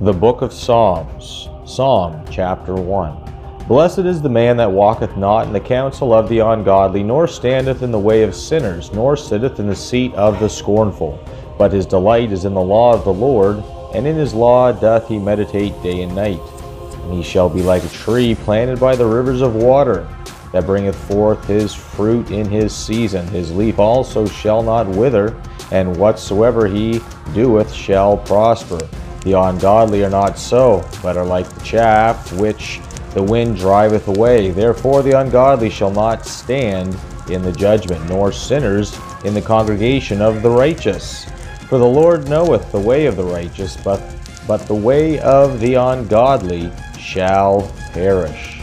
The Book of Psalms, Psalm chapter 1. Blessed is the man that walketh not in the counsel of the ungodly, nor standeth in the way of sinners, nor sitteth in the seat of the scornful. But his delight is in the law of the Lord, and in his law doth he meditate day and night. And he shall be like a tree planted by the rivers of water, that bringeth forth his fruit in his season. His leaf also shall not wither, and whatsoever he doeth shall prosper. The ungodly are not so, but are like the chaff which the wind driveth away. Therefore the ungodly shall not stand in the judgment, nor sinners in the congregation of the righteous. For the Lord knoweth the way of the righteous, but, but the way of the ungodly shall perish.